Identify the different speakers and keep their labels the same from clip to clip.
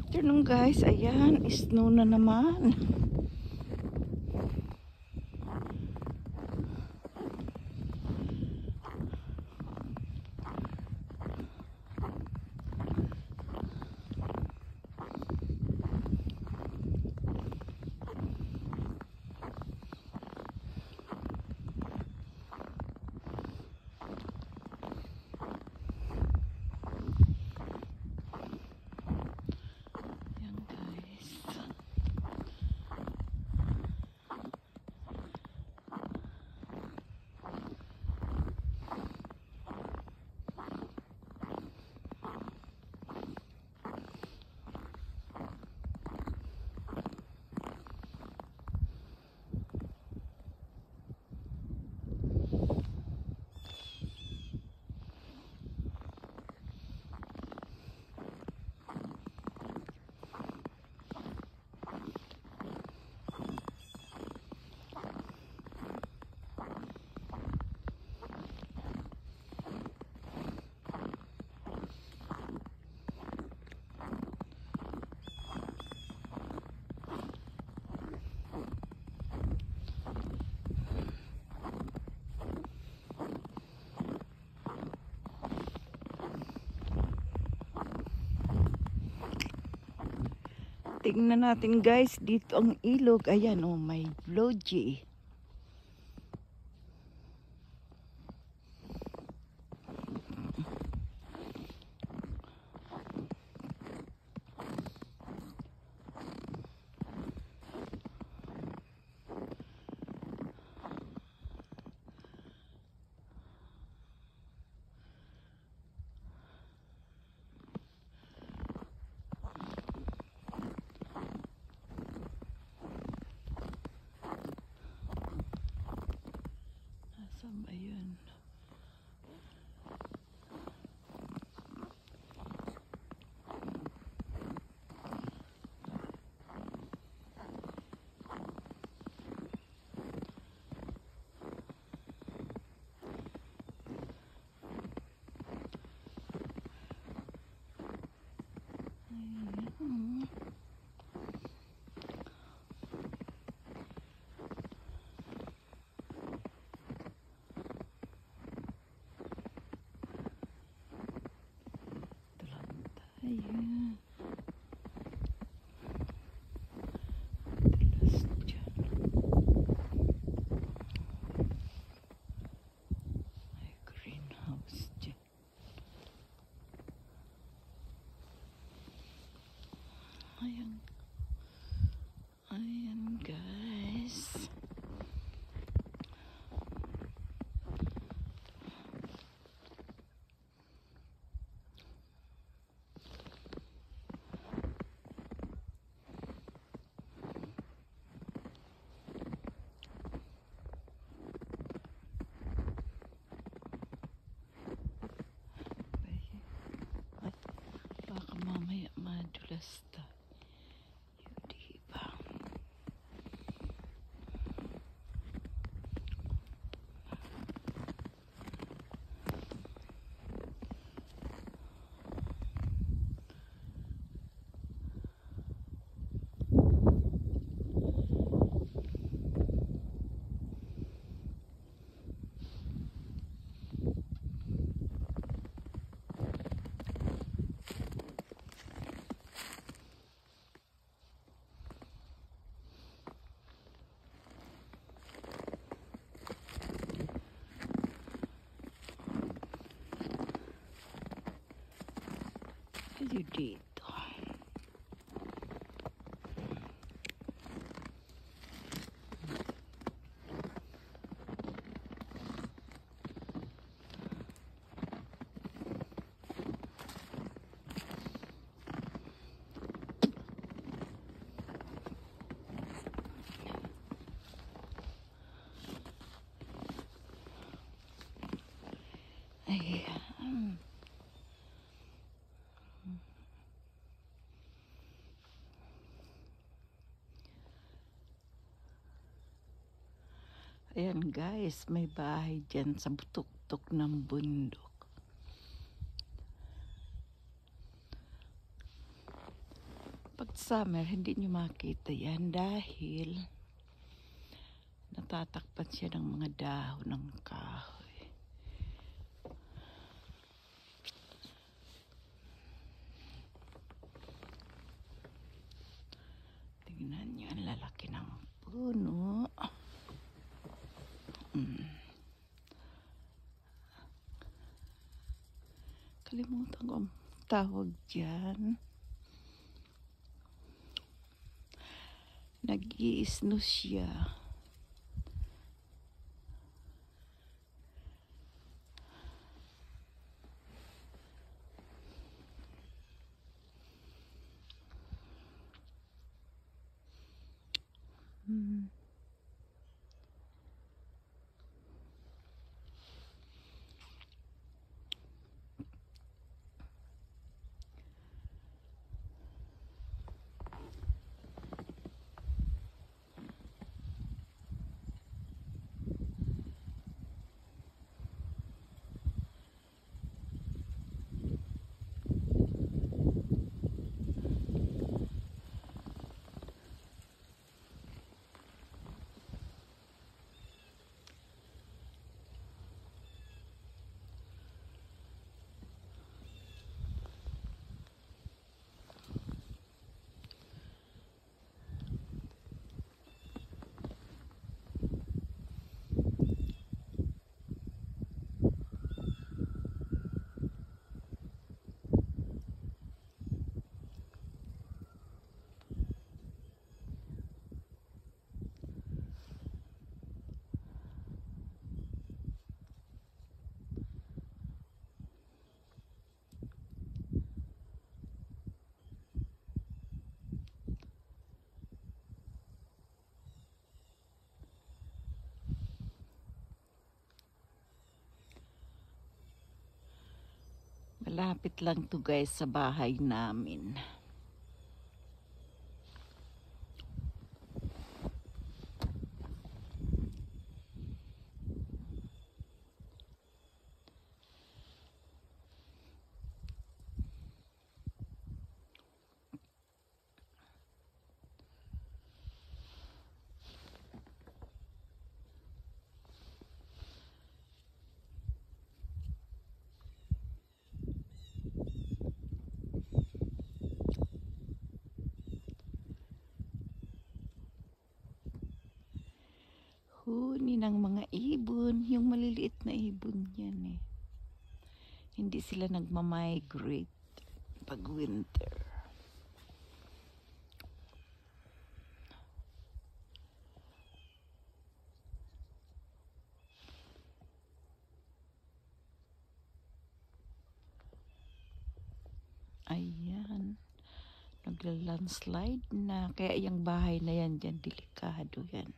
Speaker 1: afternoon guys. Ayan, snow na naman. Ayan guys. Tingnan natin guys, dito ang ilog. Ayan oh, may bloji. Dito. Ayan. Ayan guys, may bahay dyan sa butok-tok ng bundok. summer, hindi nyo makita yan dahil natatakpan siya ng mga dahon ng kahoy. Tingnan nyo ang lalaki ng puno. Mm. Kalimutan ko tawag dyan. Nag-iisno siya. Malapit lang to guys sa bahay namin. Huni ng mga ibon. Yung maliliit na ibon yan eh. Hindi sila nagmamigrate pag winter. Ayan. Nagla-landslide na. Kaya yung bahay na yan dyan, delikado yan.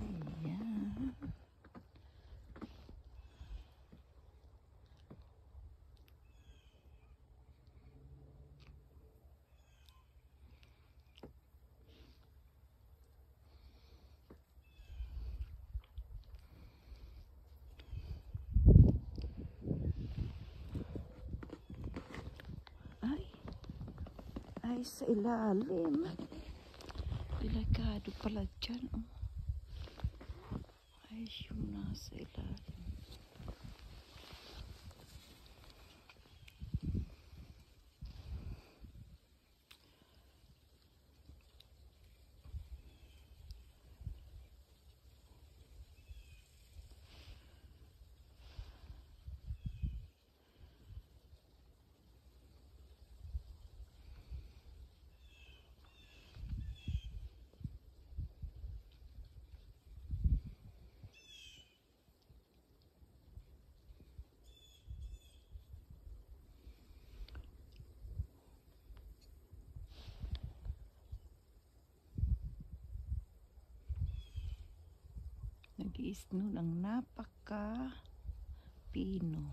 Speaker 1: Ayan. Ay, ay sa ilalim. Delikado pala dyan. Oh. Ay, yung nasa ilalim. Nag-iisno ng napaka pino.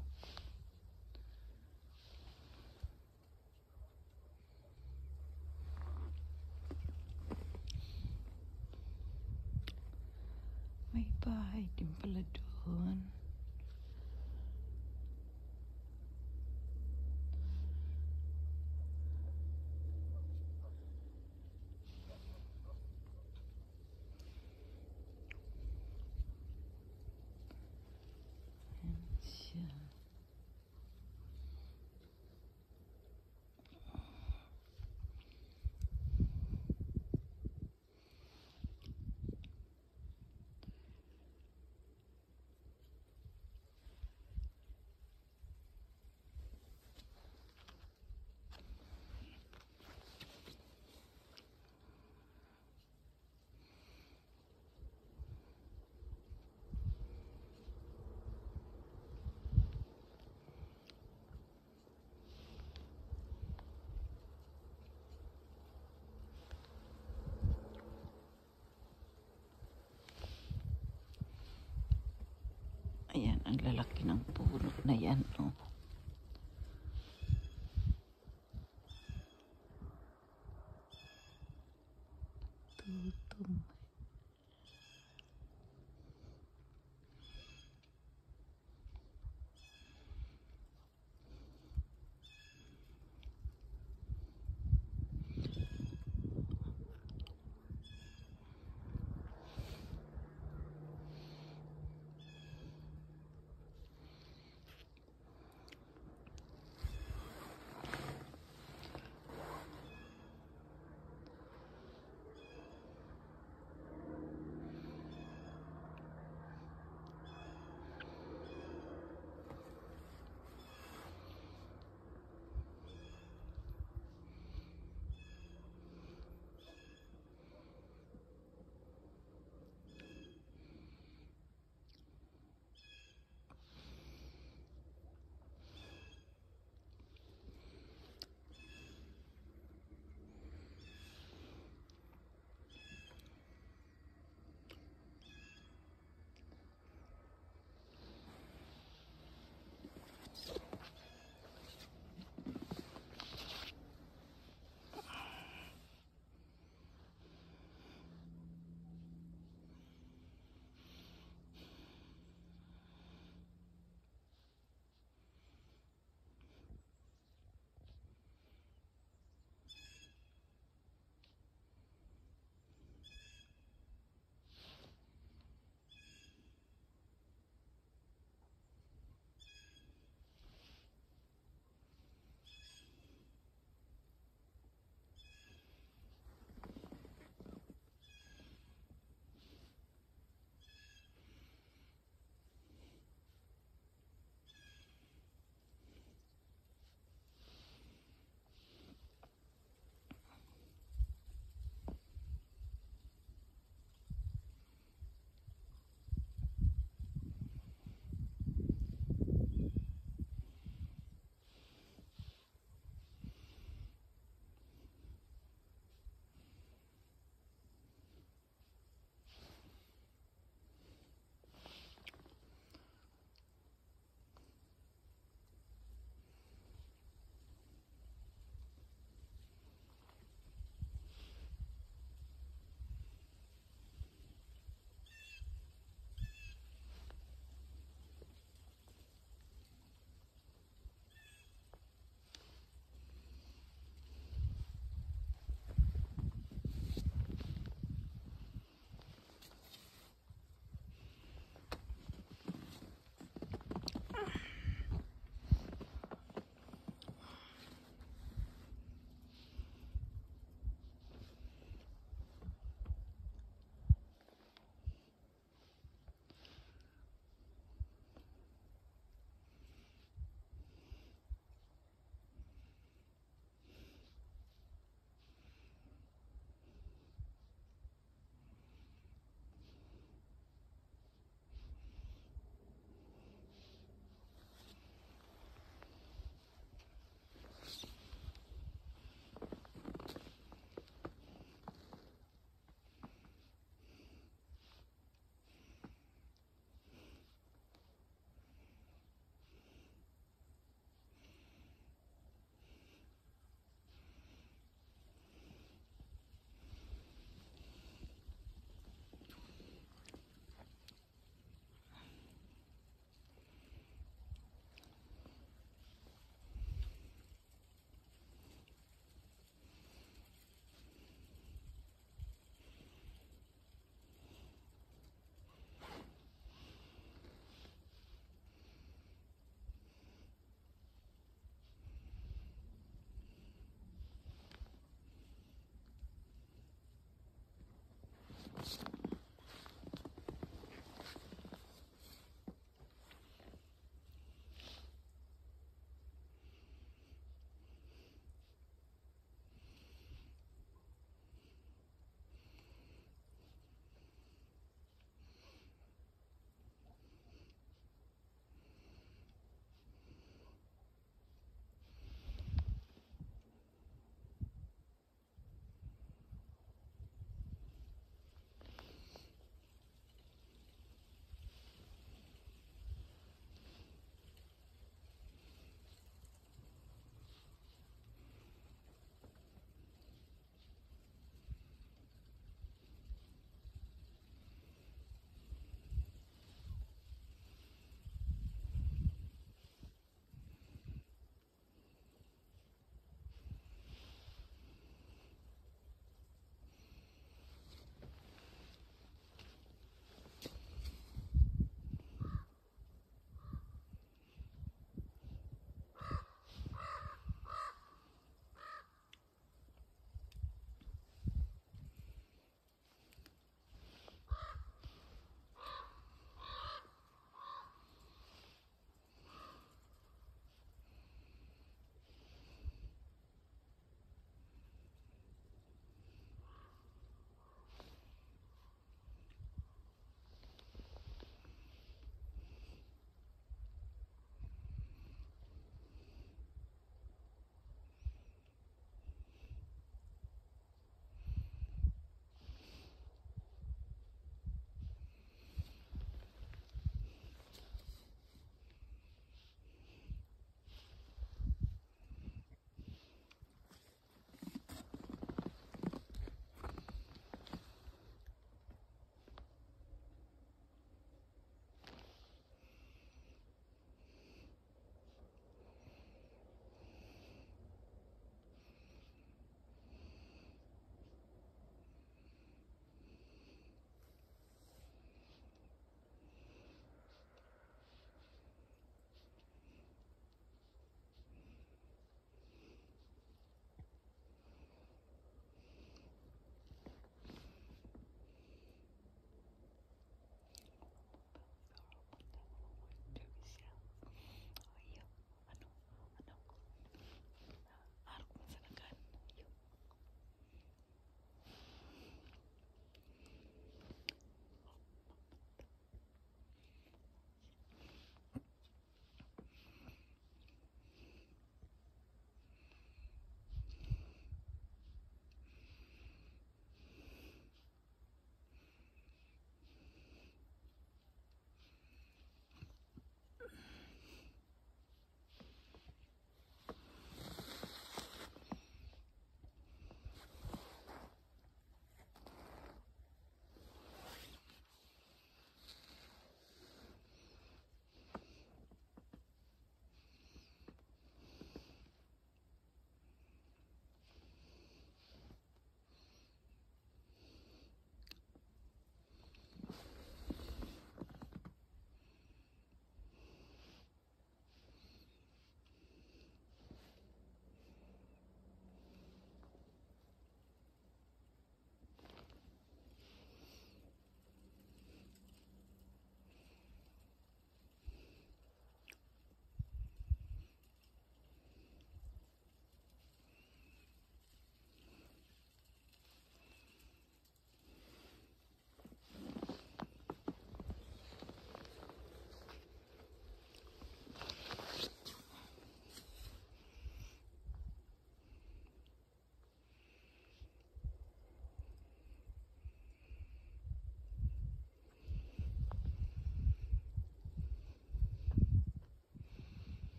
Speaker 1: Ang lalaki ng puno na yan. Oh.